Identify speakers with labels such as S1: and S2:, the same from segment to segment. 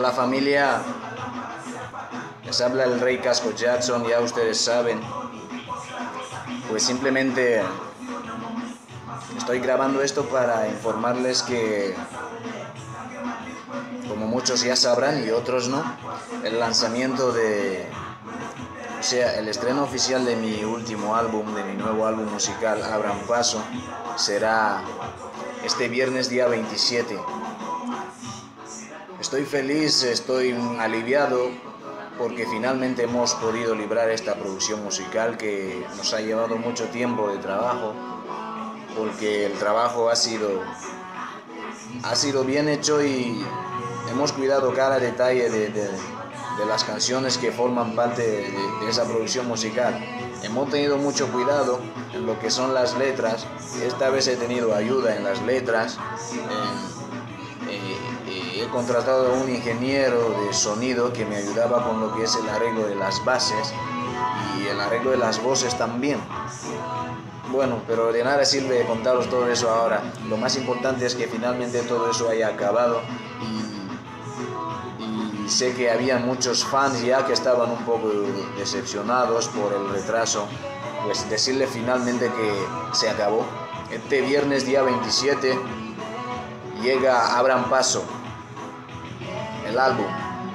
S1: Hola familia, les habla el Rey Casco Jackson, ya ustedes saben. Pues simplemente estoy grabando esto para informarles que, como muchos ya sabrán y otros no, el lanzamiento de, o sea, el estreno oficial de mi último álbum, de mi nuevo álbum musical, Abran Paso, será este viernes día 27. Estoy feliz, estoy aliviado porque finalmente hemos podido librar esta producción musical que nos ha llevado mucho tiempo de trabajo, porque el trabajo ha sido, ha sido bien hecho y hemos cuidado cada detalle de, de, de las canciones que forman parte de, de, esa producción musical. Hemos tenido mucho cuidado en lo que son las letras, esta vez he tenido ayuda en las letras. He contratado a un ingeniero de sonido que me ayudaba con lo que es el arreglo de las bases y el arreglo de las voces también. Bueno, pero de nada sirve contaros todo eso ahora. Lo más importante es que finalmente todo eso haya acabado y, y sé que había muchos fans ya que estaban un poco decepcionados por el retraso. Pues decirle finalmente que se acabó. Este viernes día 27 llega Abran Paso, el álbum.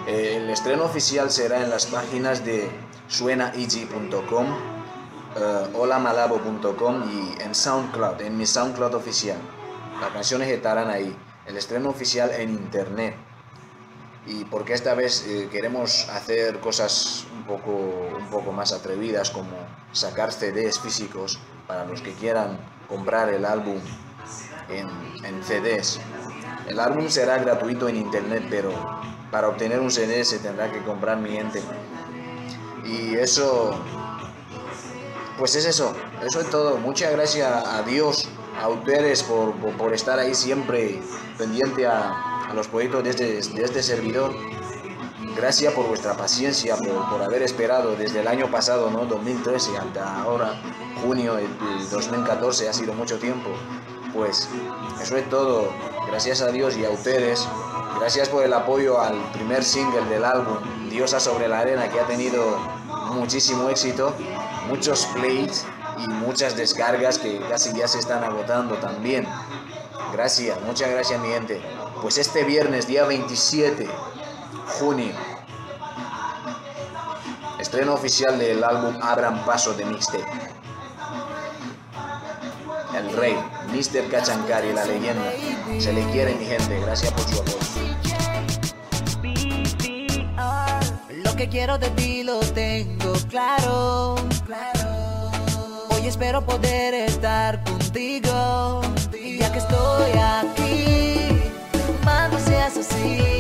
S1: El estreno oficial será en las páginas de suenaeg.com, uh, holamalabo.com y en SoundCloud, en mi SoundCloud oficial. Las canciones estarán ahí. El estreno oficial en internet. Y porque esta vez eh, queremos hacer cosas un poco, un poco más atrevidas, como sacar CDs físicos para los que quieran comprar el álbum en, CDs. El álbum será gratuito en internet, pero para obtener un CD se tendrá que comprar mi ente. Y eso, pues es eso, eso es todo. Muchas gracias a Dios, a ustedes por, por, estar ahí siempre pendiente a, los proyectos de este, de este, servidor. Gracias por vuestra paciencia, por, por, haber esperado desde el año pasado, ¿no? 2013 hasta ahora, junio del 2014, ha sido mucho tiempo. Pues eso es todo. Gracias a Dios y a ustedes. Gracias por el apoyo al primer single del álbum, Diosa sobre la arena, que ha tenido muchísimo éxito, muchos plays y muchas descargas que casi ya se están agotando también. Gracias, muchas gracias mi gente. Pues este viernes, día 27 junio, estreno oficial del álbum Abran Paso de Mixtape. El rey, Mr. Cachancari, la leyenda. Se le quiere, mi gente. Gracias por su apoyo.
S2: Lo que quiero de ti lo tengo claro. Hoy espero poder estar contigo. Ya que estoy aquí, cuando seas así.